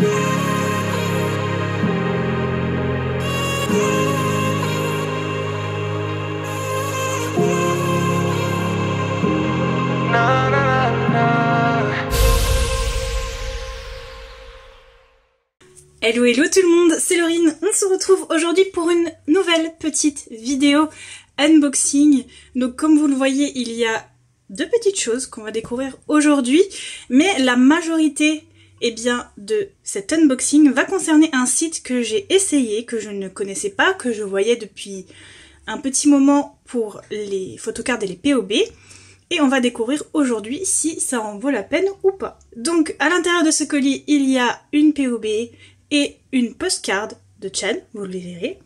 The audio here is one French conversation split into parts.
Hello hello tout le monde, c'est Laurine. On se retrouve aujourd'hui pour une nouvelle petite vidéo unboxing. Donc comme vous le voyez, il y a deux petites choses qu'on va découvrir aujourd'hui, mais la majorité eh bien, de cet unboxing va concerner un site que j'ai essayé, que je ne connaissais pas, que je voyais depuis un petit moment pour les photocards et les POB. Et on va découvrir aujourd'hui si ça en vaut la peine ou pas. Donc à l'intérieur de ce colis, il y a une POB et une postcard de Chen, vous le verrez.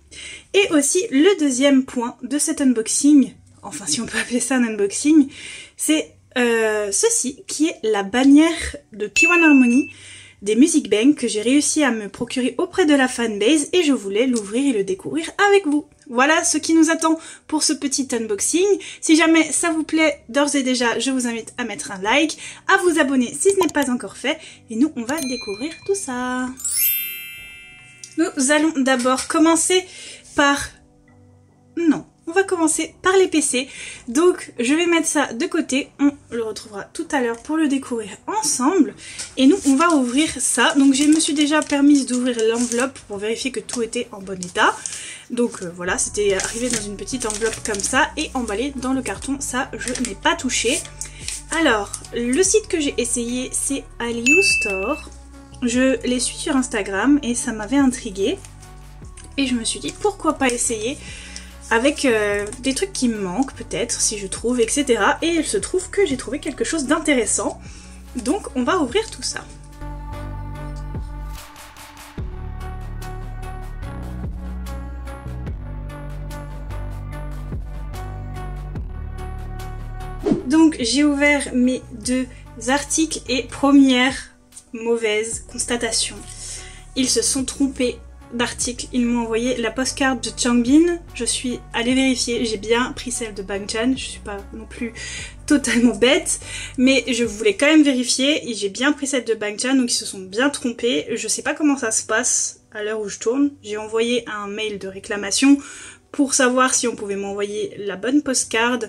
Et aussi le deuxième point de cet unboxing, enfin si on peut appeler ça un unboxing, c'est euh, ceci qui est la bannière de P1 Harmony des Music Bank que j'ai réussi à me procurer auprès de la fanbase et je voulais l'ouvrir et le découvrir avec vous. Voilà ce qui nous attend pour ce petit unboxing. Si jamais ça vous plaît d'ores et déjà, je vous invite à mettre un like, à vous abonner si ce n'est pas encore fait et nous on va découvrir tout ça. Nous allons d'abord commencer par... Non, on va commencer par les PC. Donc je vais mettre ça de côté, on le retrouvera tout à l'heure pour le découvrir ensemble. Et nous on va ouvrir ça. Donc je me suis déjà permise d'ouvrir l'enveloppe pour vérifier que tout était en bon état. Donc euh, voilà, c'était arrivé dans une petite enveloppe comme ça et emballé dans le carton, ça je n'ai pas touché. Alors, le site que j'ai essayé c'est Aliou Store. Je les suis sur Instagram et ça m'avait intrigué. Et je me suis dit pourquoi pas essayer avec euh, des trucs qui me manquent peut-être si je trouve etc. Et il se trouve que j'ai trouvé quelque chose d'intéressant. Donc on va ouvrir tout ça. Donc j'ai ouvert mes deux articles et première mauvaise constatation. Ils se sont trompés d'article. Ils m'ont envoyé la postcard de Changbin. Je suis allée vérifier. J'ai bien pris celle de Bang Chan. Je suis pas non plus totalement bête. Mais je voulais quand même vérifier. Et j'ai bien pris celle de Bang Chan. Donc ils se sont bien trompés. Je sais pas comment ça se passe à l'heure où je tourne. J'ai envoyé un mail de réclamation pour savoir si on pouvait m'envoyer la bonne postcard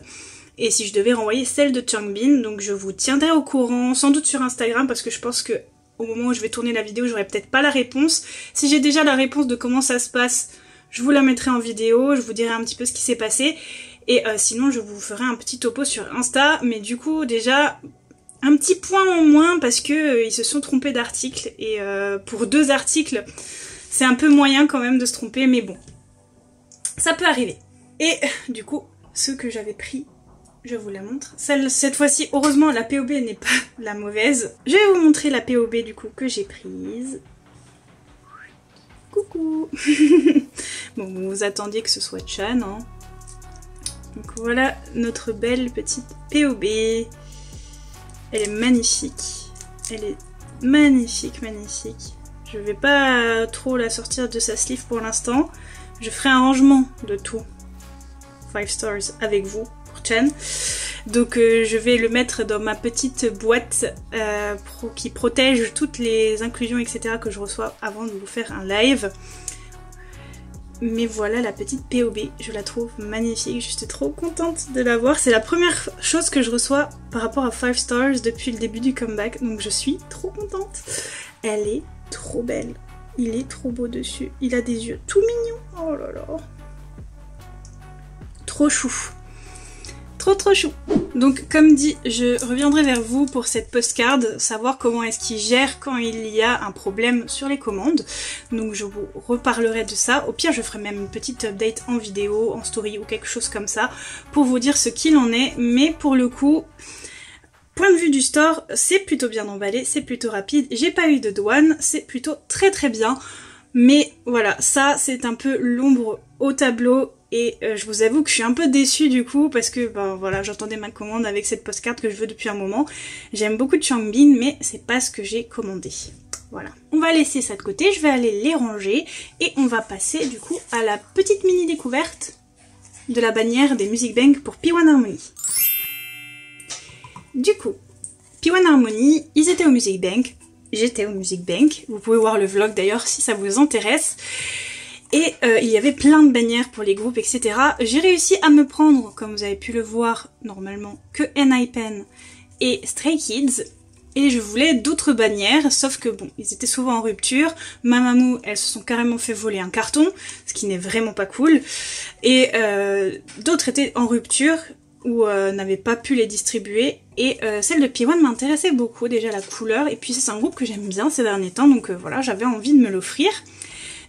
et si je devais renvoyer celle de Changbin. Donc je vous tiendrai au courant, sans doute sur Instagram, parce que je pense que au moment où je vais tourner la vidéo, j'aurai peut-être pas la réponse. Si j'ai déjà la réponse de comment ça se passe, je vous la mettrai en vidéo, je vous dirai un petit peu ce qui s'est passé. Et euh, sinon, je vous ferai un petit topo sur Insta. Mais du coup, déjà, un petit point en moins parce que euh, ils se sont trompés d'article. Et euh, pour deux articles, c'est un peu moyen quand même de se tromper. Mais bon, ça peut arriver. Et du coup, ceux que j'avais pris je vous la montre. Cette fois-ci, heureusement, la POB n'est pas la mauvaise. Je vais vous montrer la POB du coup que j'ai prise. Coucou Bon, vous vous attendiez que ce soit Chan, hein. Donc voilà notre belle petite POB. Elle est magnifique. Elle est magnifique, magnifique. Je vais pas trop la sortir de sa sleeve pour l'instant. Je ferai un rangement de tout. 5 stars avec vous donc euh, je vais le mettre dans ma petite boîte euh, qui protège toutes les inclusions etc que je reçois avant de vous faire un live. Mais voilà la petite POB, je la trouve magnifique, je suis trop contente de la voir. C'est la première chose que je reçois par rapport à 5 stars depuis le début du comeback, donc je suis trop contente. Elle est trop belle, il est trop beau dessus, il a des yeux tout mignons, oh là là. Trop chou. Trop trop chou Donc comme dit, je reviendrai vers vous pour cette postcard, savoir comment est-ce qu'il gère quand il y a un problème sur les commandes. Donc je vous reparlerai de ça. Au pire, je ferai même une petite update en vidéo, en story ou quelque chose comme ça pour vous dire ce qu'il en est. Mais pour le coup, Point de vue du store, c'est plutôt bien emballé, c'est plutôt rapide, j'ai pas eu de douane, c'est plutôt très très bien. Mais voilà, ça c'est un peu l'ombre au tableau et euh, je vous avoue que je suis un peu déçue du coup parce que ben voilà j'entendais ma commande avec cette postcard que je veux depuis un moment. J'aime beaucoup de Changbin mais c'est pas ce que j'ai commandé. Voilà. On va laisser ça de côté, je vais aller les ranger et on va passer du coup à la petite mini découverte de la bannière des Music Bank pour P1 Harmony. Du coup, P1 Harmony, ils étaient au Music Bank, j'étais au Music Bank. Vous pouvez voir le vlog d'ailleurs si ça vous intéresse. Et euh, il y avait plein de bannières pour les groupes, etc. J'ai réussi à me prendre, comme vous avez pu le voir normalement, que NIPEN et Stray Kids. Et je voulais d'autres bannières, sauf que bon, ils étaient souvent en rupture. Mamamoo, elles se sont carrément fait voler un carton, ce qui n'est vraiment pas cool. Et euh, d'autres étaient en rupture ou euh, n'avaient pas pu les distribuer. Et euh, celle de P1 m'intéressait beaucoup, déjà la couleur. Et puis c'est un groupe que j'aime bien ces derniers temps, donc voilà, j'avais envie de me l'offrir.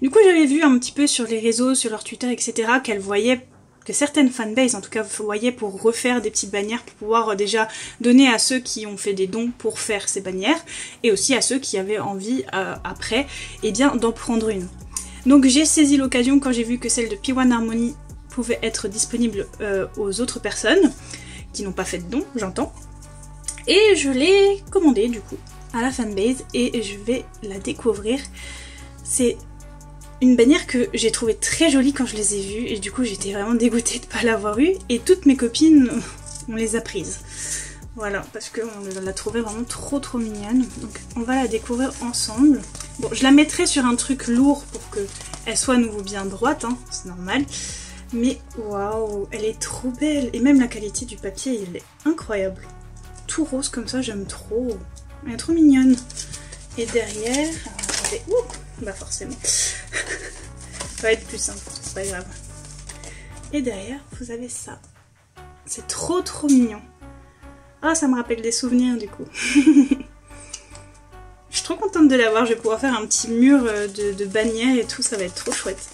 Du coup, j'avais vu un petit peu sur les réseaux, sur leur Twitter, etc., qu'elles voyaient que certaines fanbases en tout cas voyaient pour refaire des petites bannières pour pouvoir euh, déjà donner à ceux qui ont fait des dons pour faire ces bannières et aussi à ceux qui avaient envie euh, après eh bien d'en prendre une. Donc j'ai saisi l'occasion quand j'ai vu que celle de P1 Harmony pouvait être disponible euh, aux autres personnes qui n'ont pas fait de dons, j'entends. Et je l'ai commandée du coup à la fanbase et je vais la découvrir. C'est une bannière que j'ai trouvée très jolie quand je les ai vues et du coup j'étais vraiment dégoûtée de pas l'avoir eue et toutes mes copines on les a prises. Voilà, parce qu'on l'a trouvée vraiment trop trop mignonne. Donc on va la découvrir ensemble. Bon, je la mettrai sur un truc lourd pour qu'elle soit à nouveau bien droite, hein, c'est normal. Mais waouh, elle est trop belle. Et même la qualité du papier, il est incroyable. Tout rose comme ça, j'aime trop. Elle est trop mignonne. Et derrière, bah forcément. ça va être plus simple, c'est pas grave. Et derrière, vous avez ça. C'est trop trop mignon. Ah, ça me rappelle des souvenirs du coup. Je suis trop contente de l'avoir, je vais pouvoir faire un petit mur euh, de, de bannière et tout, ça va être trop chouette.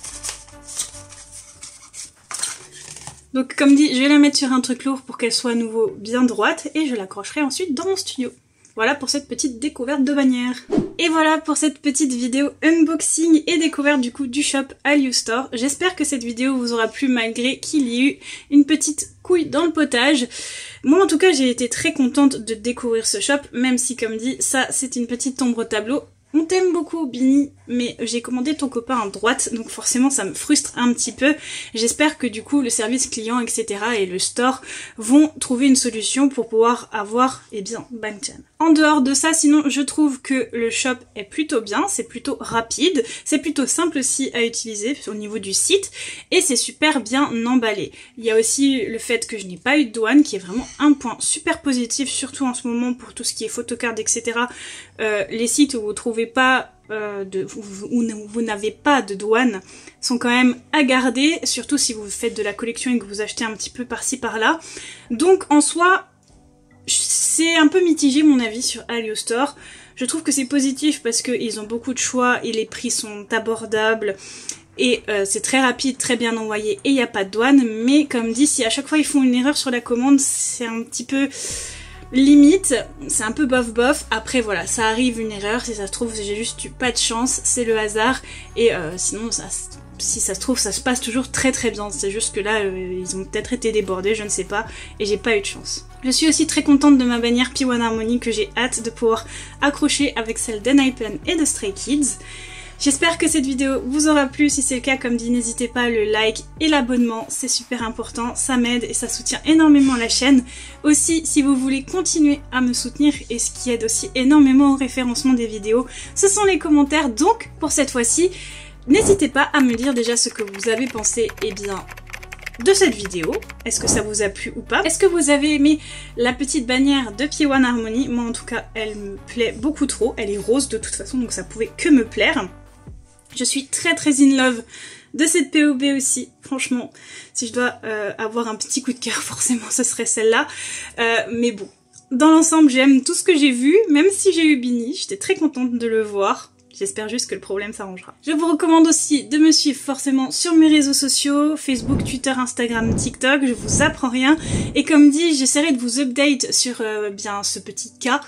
Donc comme dit, je vais la mettre sur un truc lourd pour qu'elle soit à nouveau bien droite et je l'accrocherai ensuite dans mon studio. Voilà pour cette petite découverte de bannière. Et voilà pour cette petite vidéo unboxing et découverte du coup du shop Aliu Store. J'espère que cette vidéo vous aura plu malgré qu'il y ait eu une petite couille dans le potage. Moi en tout cas j'ai été très contente de découvrir ce shop, même si comme dit ça c'est une petite ombre au tableau. On t'aime beaucoup, Bini, mais j'ai commandé ton copain à droite, donc forcément ça me frustre un petit peu. J'espère que du coup le service client, etc. et le store vont trouver une solution pour pouvoir avoir, eh bien, Bangchan. En dehors de ça, sinon, je trouve que le shop est plutôt bien, c'est plutôt rapide, c'est plutôt simple aussi à utiliser au niveau du site, et c'est super bien emballé. Il y a aussi le fait que je n'ai pas eu de douane, qui est vraiment un point super positif, surtout en ce moment pour tout ce qui est photocard, etc. Euh, les sites où vous trouvez pas euh, où, vous n'avez pas de douane sont quand même à garder, surtout si vous faites de la collection et que vous achetez un petit peu par-ci par-là. Donc en soi, c'est un peu mitigé mon avis sur Alio Store. Je trouve que c'est positif parce qu'ils ont beaucoup de choix et les prix sont abordables. Et euh, c'est très rapide, très bien envoyé et il n'y a pas de douane. Mais comme dit, si à chaque fois ils font une erreur sur la commande, c'est un petit peu limite. C'est un peu bof bof. Après voilà, ça arrive une erreur. Si ça se trouve, j'ai juste eu pas de chance. C'est le hasard. Et euh, sinon, ça, si ça se trouve, ça se passe toujours très très bien. C'est juste que là, euh, ils ont peut-être été débordés, je ne sais pas. Et j'ai pas eu de chance. Je suis aussi très contente de ma bannière P1 Harmony que j'ai hâte de pouvoir accrocher avec celle d'Enhypen et de Stray Kids. J'espère que cette vidéo vous aura plu. Si c'est le cas, comme dit, n'hésitez pas le like et l'abonnement. C'est super important, ça m'aide et ça soutient énormément la chaîne. Aussi, si vous voulez continuer à me soutenir et ce qui aide aussi énormément au référencement des vidéos, ce sont les commentaires. Donc, pour cette fois-ci, n'hésitez pas à me dire déjà ce que vous avez pensé, eh bien, de cette vidéo. Est-ce que ça vous a plu ou pas? Est-ce que vous avez aimé la petite bannière de P1 Harmony? Moi en tout cas, elle me plaît beaucoup trop. Elle est rose de toute façon, donc ça pouvait que me plaire. Je suis très très in love de cette POB aussi, franchement. Si je dois euh, avoir un petit coup de cœur, forcément ce serait celle-là. Euh, mais bon, dans l'ensemble j'aime tout ce que j'ai vu, même si j'ai eu Bini, j'étais très contente de le voir. J'espère juste que le problème s'arrangera. Je vous recommande aussi de me suivre forcément sur mes réseaux sociaux, Facebook, Twitter, Instagram, TikTok, je vous apprends rien. Et comme dit, j'essaierai de vous update sur euh, bien ce petit cas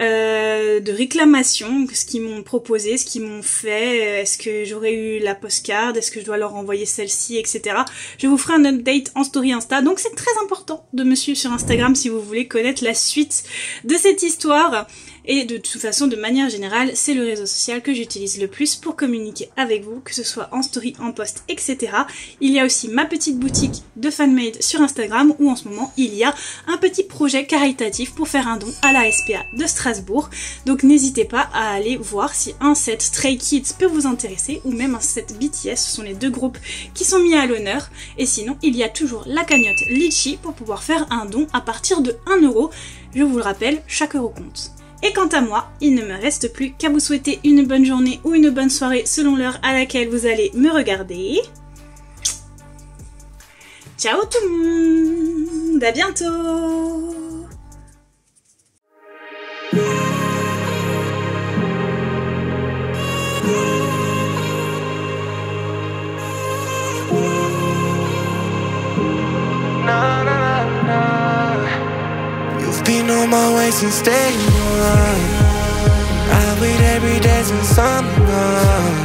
euh, de réclamation, ce qu'ils m'ont proposé, ce qu'ils m'ont fait, est-ce que j'aurais eu la postcard, est-ce que je dois leur envoyer celle-ci, etc. Je vous ferai un update en story Insta, donc c'est très important de me suivre sur Instagram si vous voulez connaître la suite de cette histoire. Et de toute façon, de manière générale, c'est le réseau social que j'utilise le plus pour communiquer avec vous, que ce soit en story, en post, etc. Il y a aussi ma petite boutique de fanmade sur Instagram où en ce moment il y a un petit projet caritatif pour faire un don à la SPA de Strasbourg. Donc n'hésitez pas à aller voir si un set Stray Kids peut vous intéresser ou même un set BTS, ce sont les deux groupes qui sont mis à l'honneur. Et sinon, il y a toujours la cagnotte Litchi pour pouvoir faire un don à partir de 1 euro. Je vous le rappelle, chaque euro compte. Et quant à moi, il ne me reste plus qu'à vous souhaiter une bonne journée ou une bonne soirée selon l'heure à laquelle vous allez me regarder. Ciao tout le monde À bientôt been on my way since day one. I wait every day since gone.